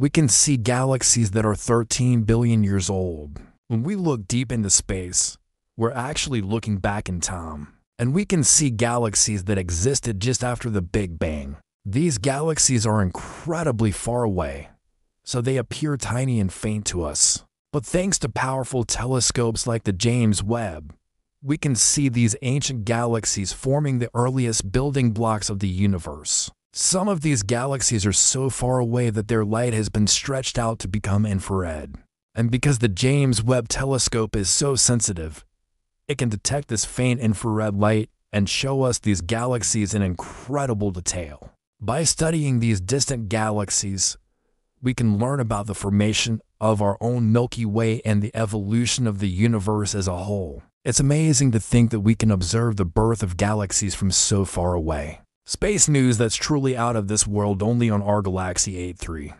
we can see galaxies that are 13 billion years old. When we look deep into space, we're actually looking back in time, and we can see galaxies that existed just after the Big Bang. These galaxies are incredibly far away, so they appear tiny and faint to us. But thanks to powerful telescopes like the James Webb, we can see these ancient galaxies forming the earliest building blocks of the universe. Some of these galaxies are so far away that their light has been stretched out to become infrared. And because the James Webb telescope is so sensitive, it can detect this faint infrared light and show us these galaxies in incredible detail. By studying these distant galaxies, we can learn about the formation of our own Milky Way and the evolution of the universe as a whole. It's amazing to think that we can observe the birth of galaxies from so far away. Space news that's truly out of this world only on our Galaxy 83.